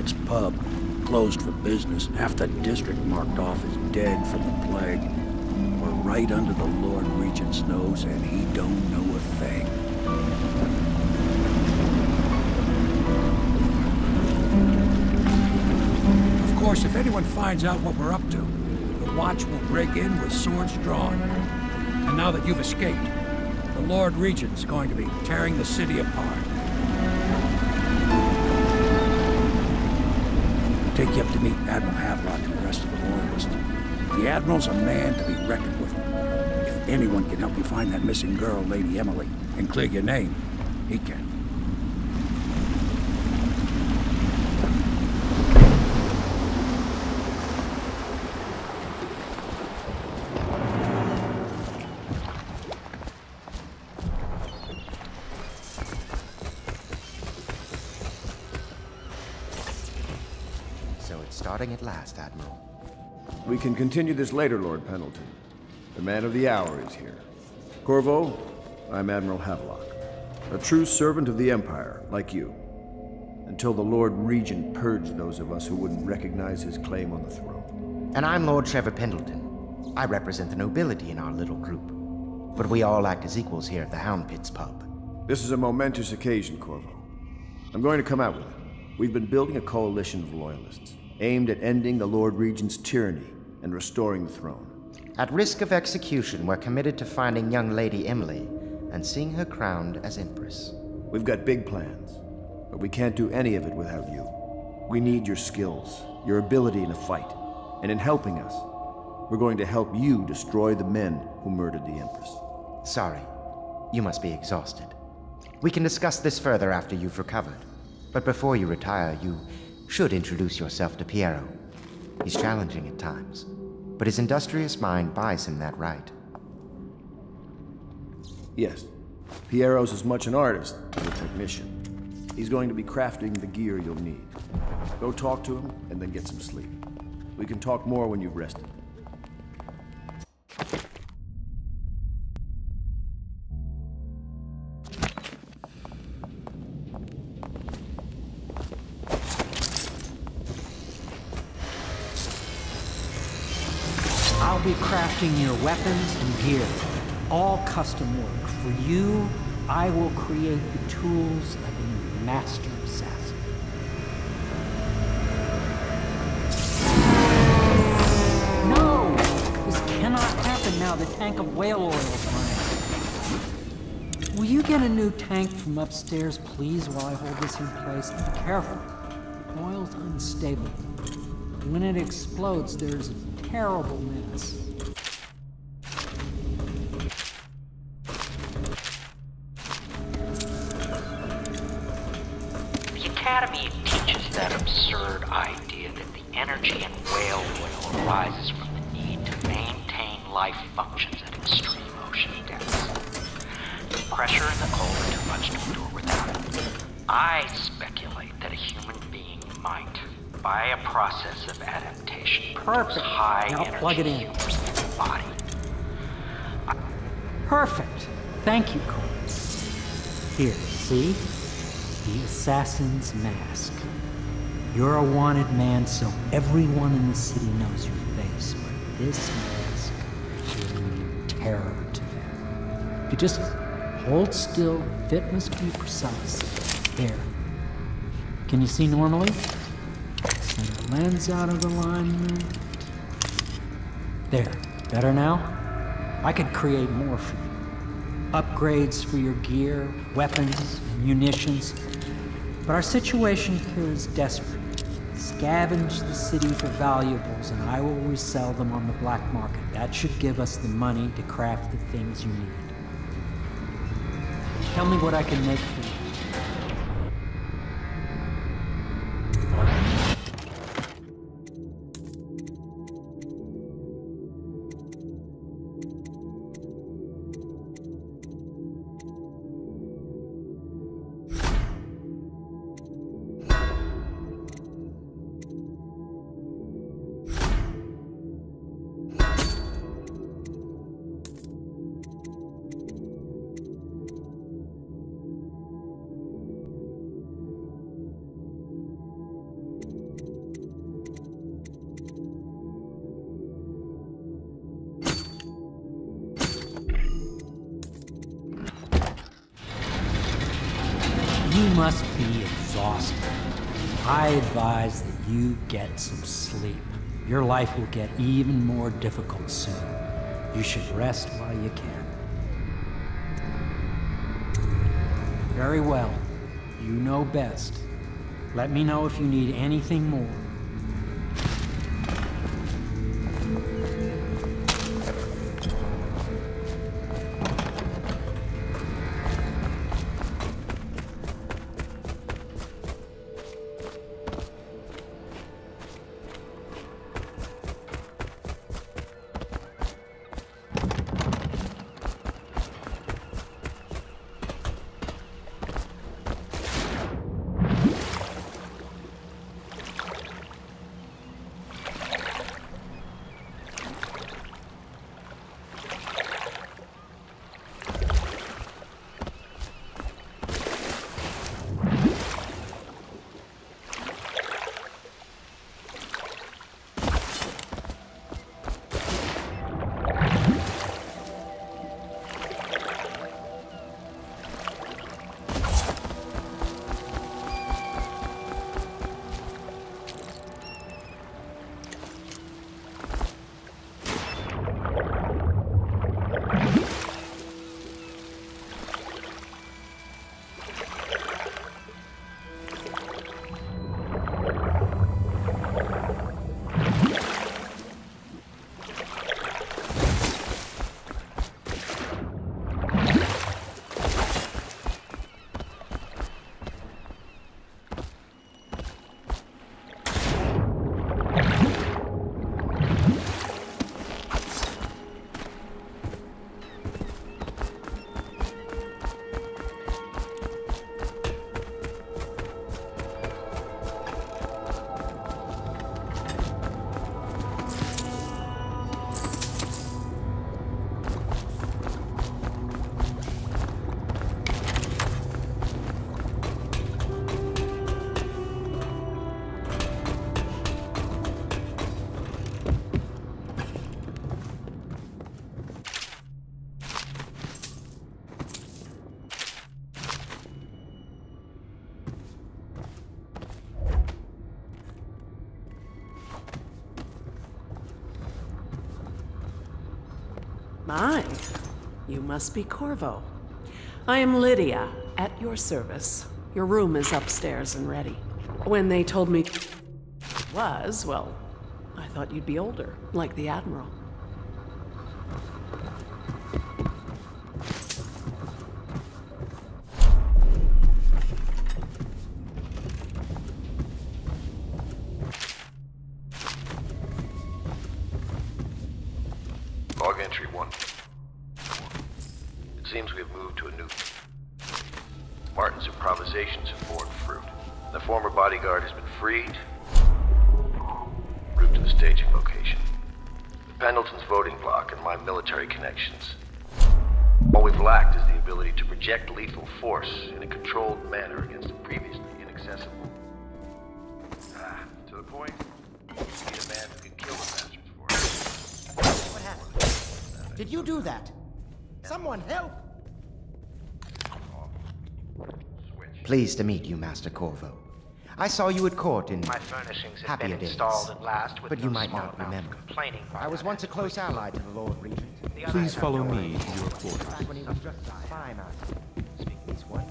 Pits pub. Closed for business. Half the district marked off as dead from the plague. We're right under the Lord Regent's nose, and he don't know a thing. Of course, if anyone finds out what we're up to, the Watch will break in with swords drawn. And now that you've escaped, the Lord Regent's going to be tearing the city apart. Take you up to meet Admiral Havelock and the rest of the Loyalists. The Admiral's a man to be reckoned with. If anyone can help you find that missing girl, Lady Emily, and clear your name, he can. So it's starting at last, Admiral. We can continue this later, Lord Pendleton. The man of the hour is here. Corvo, I'm Admiral Havelock. A true servant of the Empire, like you. Until the Lord Regent purged those of us who wouldn't recognize his claim on the throne. And I'm Lord Trevor Pendleton. I represent the nobility in our little group. But we all act as equals here at the Hound Pits pub. This is a momentous occasion, Corvo. I'm going to come out with it. We've been building a coalition of loyalists, aimed at ending the Lord Regent's tyranny and restoring the throne. At risk of execution, we're committed to finding young Lady Emily and seeing her crowned as Empress. We've got big plans, but we can't do any of it without you. We need your skills, your ability in a fight, and in helping us, we're going to help you destroy the men who murdered the Empress. Sorry, you must be exhausted. We can discuss this further after you've recovered. But before you retire, you should introduce yourself to Piero. He's challenging at times, but his industrious mind buys him that right. Yes, Piero's as much an artist as a technician. He's going to be crafting the gear you'll need. Go talk to him, and then get some sleep. We can talk more when you've rested. Crafting your weapons and gear. All custom work. For you, I will create the tools of a master assassin. No! This cannot happen now. The tank of whale oil is running. Will you get a new tank from upstairs, please, while I hold this in place? Be careful. The oil's unstable. When it explodes, there's a terrible mess. By a process of adaptation, Perfect. high Now energy plug it in. body. Perfect. Thank you, Cole. Here, see? The assassin's mask. You're a wanted man, so everyone in the city knows your face, but this mask will mean terror to them. If you just hold still, fit must be precise. There. Can you see normally? Lens out of alignment. There. Better now? I could create more for you. Upgrades for your gear, weapons, munitions. But our situation here is desperate. Scavenge the city for valuables, and I will resell them on the black market. That should give us the money to craft the things you need. Tell me what I can make for. You I advise that you get some sleep. Your life will get even more difficult soon. You should rest while you can. Very well. You know best. Let me know if you need anything more. My, you must be Corvo. I am Lydia, at your service. Your room is upstairs and ready. When they told me was, well, I thought you'd be older, like the Admiral. Have borne fruit. The former bodyguard has been freed. Route to the staging location. Pendleton's voting block and my military connections. All we've lacked is the ability to project lethal force in a controlled manner against the previously inaccessible. Ah, to the point, we need a man who can kill the bastards for us. What happened? Did you do that? Someone help! Pleased to meet you, Master Corvo. I saw you at court in My furnishings have happier been days. installed at last with but you might not remember. complaining I was once a close antiquity. ally to the Lord Regent. The Please follow me to your quarters. Back when he was just a spy master. He's one.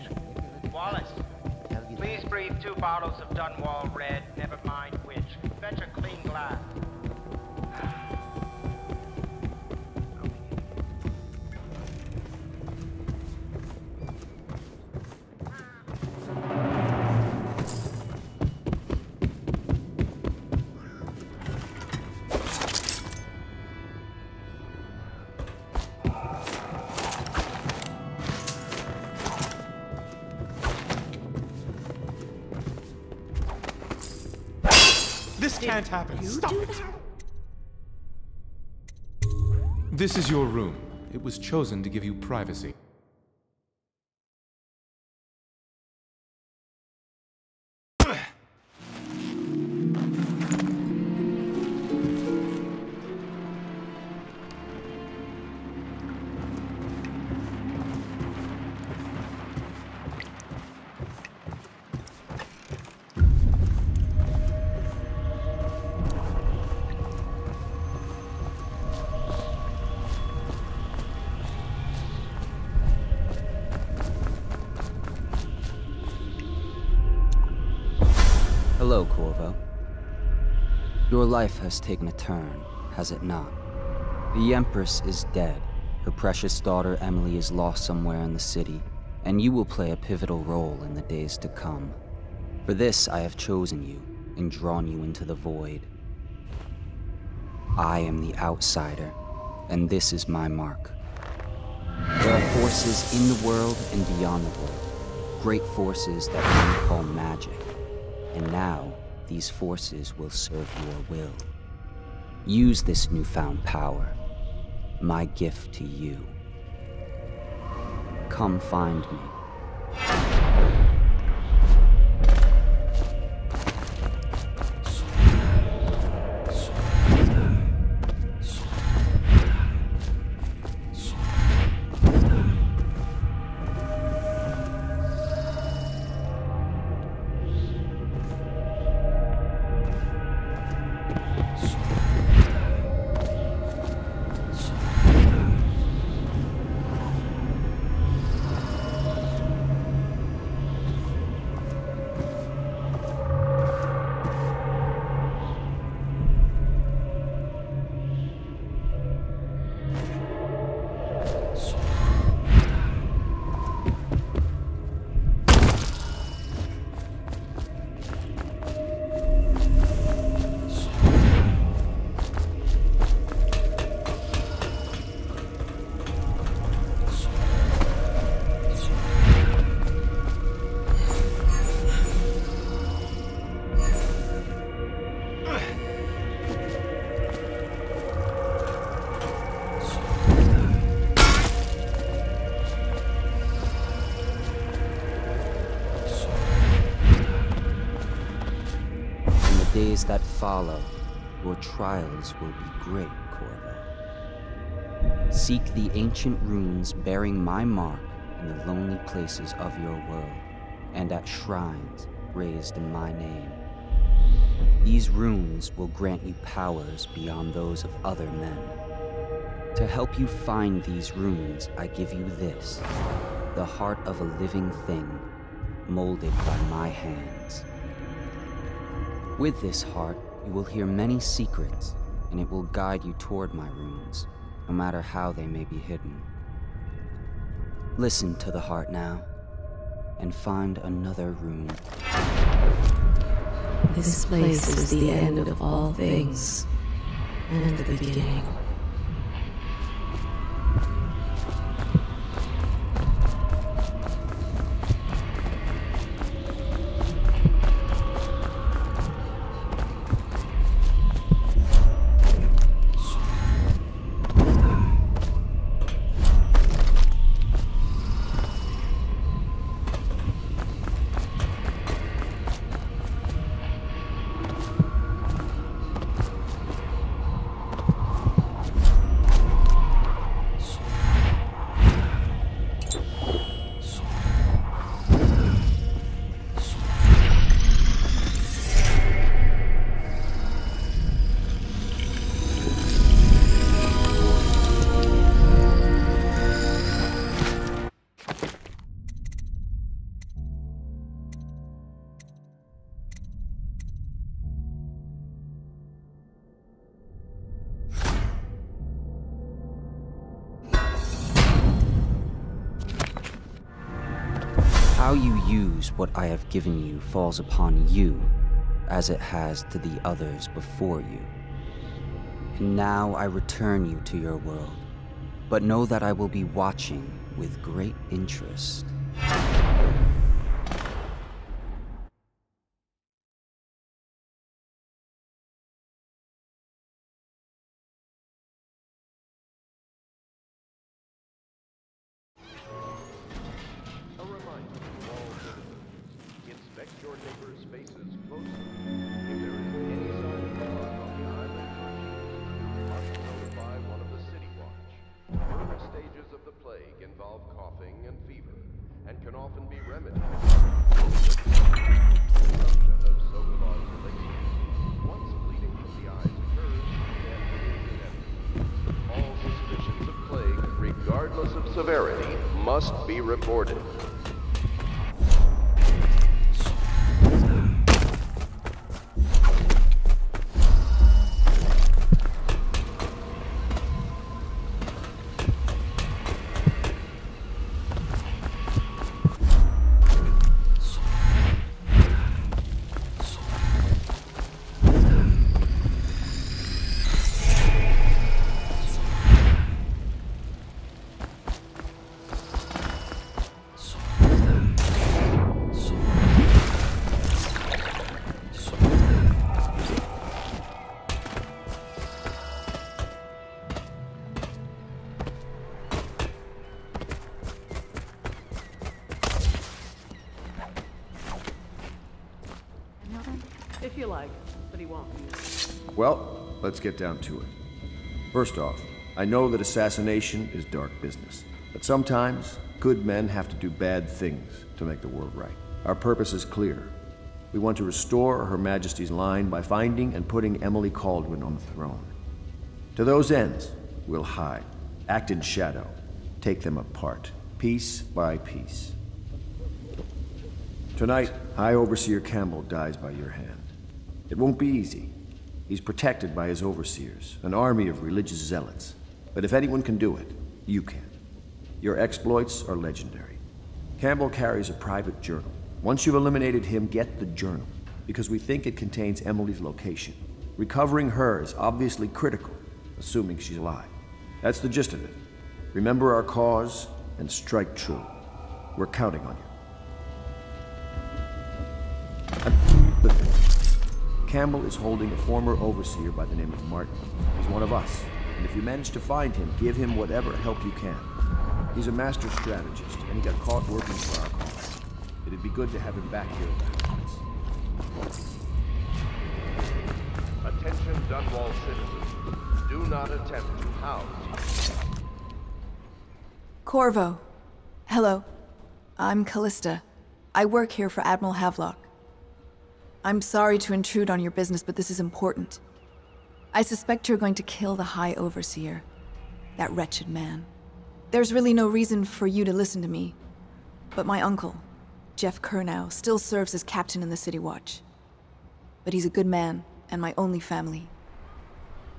Wallace, Tell you please breathe two bottles of Dunwall Red, never mind which. Fetch a clean glass. This can't happen. You Stop do it. that? This is your room. It was chosen to give you privacy. Hello, Corvo. Your life has taken a turn, has it not? The Empress is dead. Her precious daughter Emily is lost somewhere in the city, and you will play a pivotal role in the days to come. For this, I have chosen you and drawn you into the void. I am the outsider, and this is my mark. There are forces in the world and beyond the world, great forces that we call magic. And now, these forces will serve your will. Use this newfound power, my gift to you. Come find me. Follow, your trials will be great, Corvo. Seek the ancient runes bearing my mark in the lonely places of your world, and at shrines raised in my name. These runes will grant you powers beyond those of other men. To help you find these runes, I give you this the heart of a living thing, molded by my hands. With this heart, you will hear many secrets, and it will guide you toward my runes, no matter how they may be hidden. Listen to the heart now, and find another rune. This place is the end of all things, and the beginning. What I have given you falls upon you, as it has to the others before you. And now I return you to your world, but know that I will be watching with great interest. Severity, must be reported. Well, let's get down to it. First off, I know that assassination is dark business. But sometimes, good men have to do bad things to make the world right. Our purpose is clear. We want to restore Her Majesty's line by finding and putting Emily Kaldwin on the throne. To those ends, we'll hide, act in shadow, take them apart, piece by piece. Tonight, High Overseer Campbell dies by your hand. It won't be easy. He's protected by his overseers, an army of religious zealots. But if anyone can do it, you can. Your exploits are legendary. Campbell carries a private journal. Once you've eliminated him, get the journal, because we think it contains Emily's location. Recovering her is obviously critical, assuming she's alive. That's the gist of it. Remember our cause and strike true. We're counting on you. Campbell is holding a former overseer by the name of Martin. He's one of us, and if you manage to find him, give him whatever help you can. He's a master strategist, and he got caught working for our cause. It'd be good to have him back here at the house. Attention Dunwall citizens. Do not attempt to house. Corvo. Hello. I'm Callista. I work here for Admiral Havelock. I'm sorry to intrude on your business, but this is important. I suspect you're going to kill the High Overseer. That wretched man. There's really no reason for you to listen to me. But my uncle, Geoff Curnow, still serves as captain in the City Watch. But he's a good man, and my only family.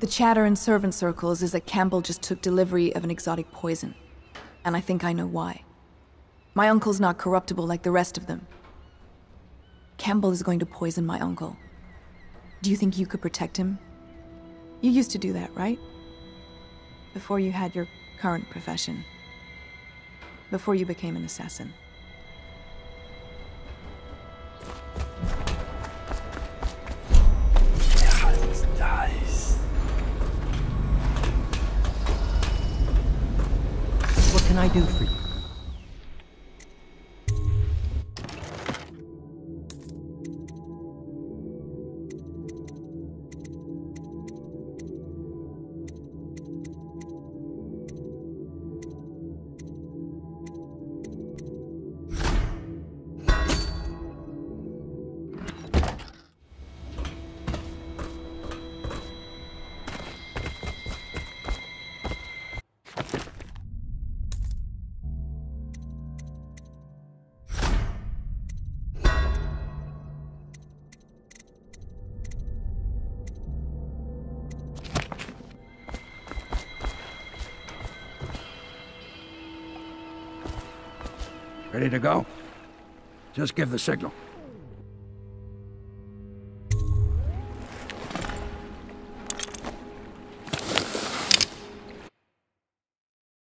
The chatter in servant circles is that Campbell just took delivery of an exotic poison. And I think I know why. My uncle's not corruptible like the rest of them. Campbell is going to poison my uncle. Do you think you could protect him? You used to do that, right? Before you had your current profession. Before you became an assassin. Nice. What can I do for you? Ready to go? Just give the signal.